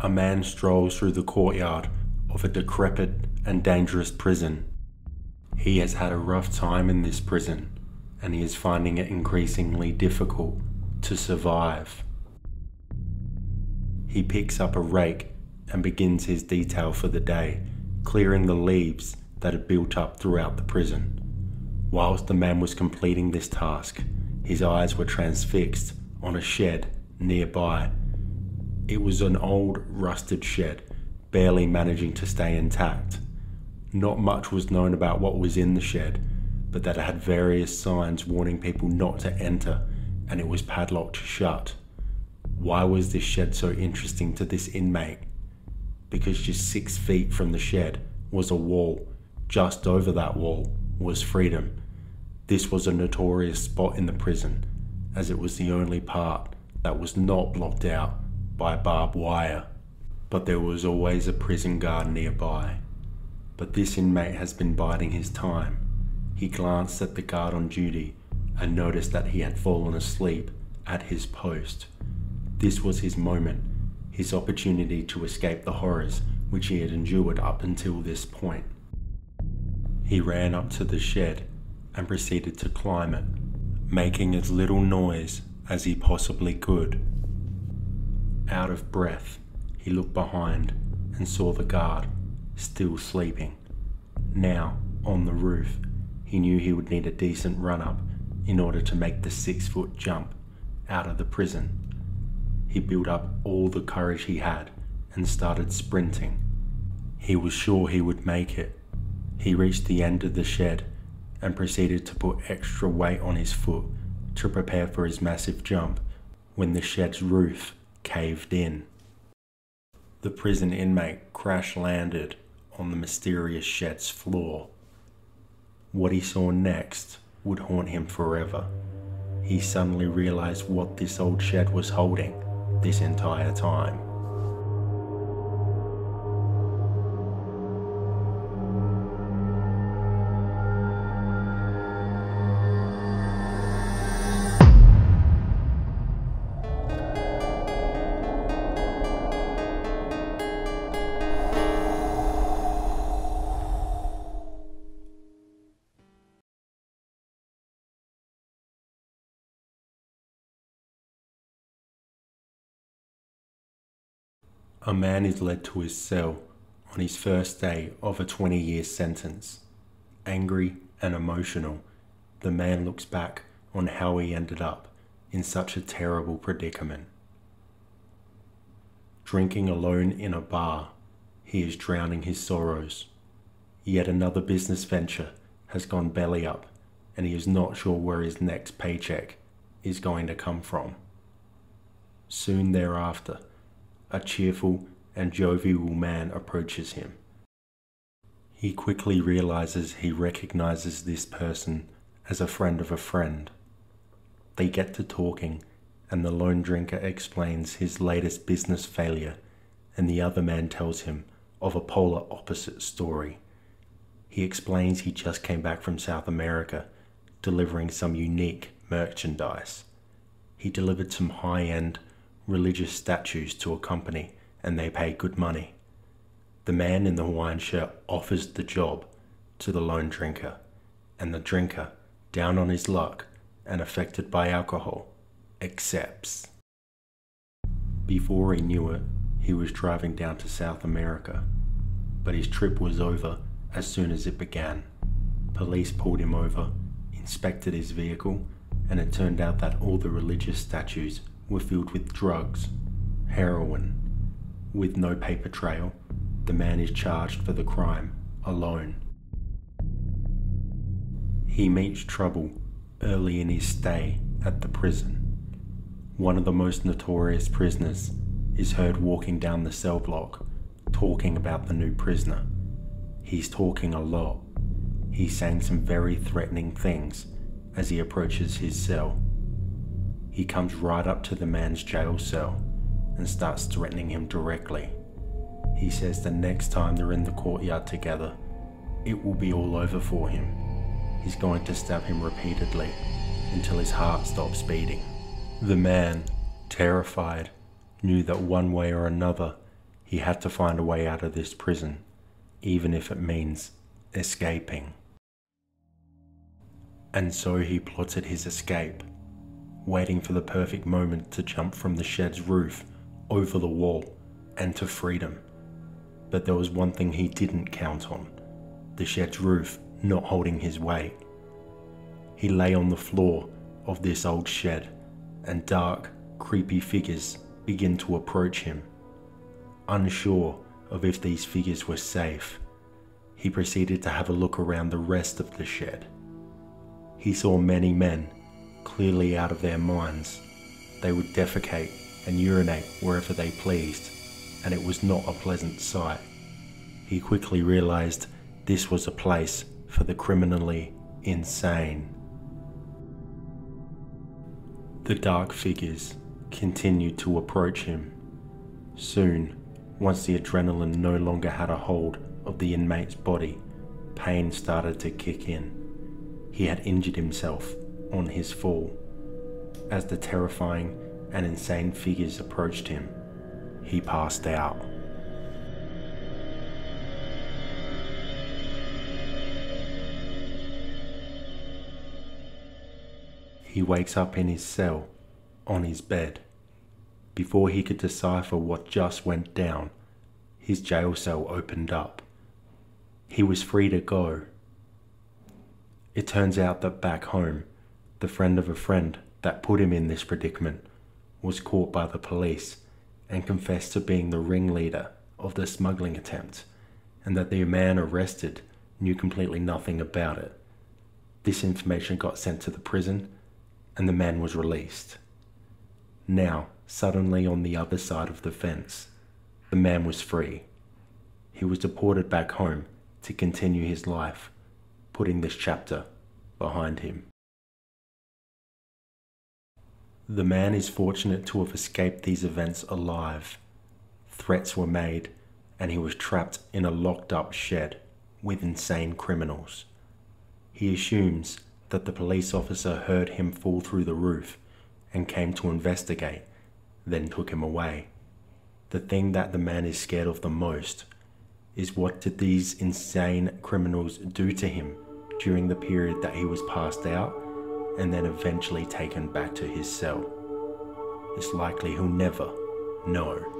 a man strolls through the courtyard of a decrepit and dangerous prison. He has had a rough time in this prison and he is finding it increasingly difficult to survive. He picks up a rake and begins his detail for the day, clearing the leaves that had built up throughout the prison. Whilst the man was completing this task, his eyes were transfixed on a shed nearby. It was an old, rusted shed, barely managing to stay intact. Not much was known about what was in the shed, but that it had various signs warning people not to enter and it was padlocked shut. Why was this shed so interesting to this inmate? Because just six feet from the shed was a wall. Just over that wall was freedom. This was a notorious spot in the prison, as it was the only part that was not blocked out by barbed wire. But there was always a prison guard nearby. But this inmate has been biding his time he glanced at the guard on duty and noticed that he had fallen asleep at his post. This was his moment, his opportunity to escape the horrors which he had endured up until this point. He ran up to the shed and proceeded to climb it, making as little noise as he possibly could. Out of breath, he looked behind and saw the guard still sleeping. Now, on the roof, he knew he would need a decent run up in order to make the six foot jump out of the prison. He built up all the courage he had and started sprinting. He was sure he would make it. He reached the end of the shed and proceeded to put extra weight on his foot to prepare for his massive jump when the shed's roof caved in. The prison inmate crash landed on the mysterious shed's floor. What he saw next would haunt him forever. He suddenly realized what this old shed was holding this entire time. A man is led to his cell on his first day of a 20 year sentence. Angry and emotional, the man looks back on how he ended up in such a terrible predicament. Drinking alone in a bar, he is drowning his sorrows. Yet another business venture has gone belly up, and he is not sure where his next paycheck is going to come from. Soon thereafter, a cheerful and jovial man approaches him. He quickly realizes he recognizes this person as a friend of a friend. They get to talking, and the lone drinker explains his latest business failure, and the other man tells him of a polar opposite story. He explains he just came back from South America delivering some unique merchandise. He delivered some high end religious statues to a company and they pay good money. The man in the Hawaiian shirt offers the job to the lone drinker, and the drinker, down on his luck and affected by alcohol, accepts. Before he knew it, he was driving down to South America, but his trip was over as soon as it began. Police pulled him over, inspected his vehicle, and it turned out that all the religious statues were filled with drugs, heroin. With no paper trail, the man is charged for the crime alone. He meets trouble early in his stay at the prison. One of the most notorious prisoners is heard walking down the cell block talking about the new prisoner. He's talking a lot. He's saying some very threatening things as he approaches his cell. He comes right up to the man's jail cell and starts threatening him directly. He says the next time they're in the courtyard together, it will be all over for him. He's going to stab him repeatedly until his heart stops beating. The man, terrified, knew that one way or another He had to find a way out of this prison, even if it means escaping. And so he plotted his escape, waiting for the perfect moment to jump from the shed's roof over the wall and to freedom. But there was one thing he didn't count on the shed's roof not holding his weight. He lay on the floor of this old shed, and dark, creepy figures begin to approach him. Unsure of if these figures were safe, he proceeded to have a look around the rest of the shed. He saw many men, clearly out of their minds. They would defecate and urinate wherever they pleased, and it was not a pleasant sight. He quickly realized this was a place for the criminally insane. The dark figures continued to approach him. Soon, once the adrenaline no longer had a hold of the inmate's body, pain started to kick in. He had injured himself on his fall. As the terrifying and insane figures approached him, he passed out. He wakes up in his cell, on his bed. Before he could decipher what just went down, his jail cell opened up. He was free to go. It turns out that back home, the friend of a friend that put him in this predicament was caught by the police and confessed to being the ringleader of the smuggling attempt, and that the man arrested knew completely nothing about it. This information got sent to the prison and the man was released. Now, suddenly on the other side of the fence, the man was free. He was deported back home to continue his life, putting this chapter behind him. The man is fortunate to have escaped these events alive. Threats were made, and he was trapped in a locked up shed with insane criminals. He assumes that the police officer heard him fall through the roof and came to investigate, then took him away. The thing that the man is scared of the most is what did these insane criminals do to him during the period that he was passed out and then eventually taken back to his cell. It's likely he'll never know.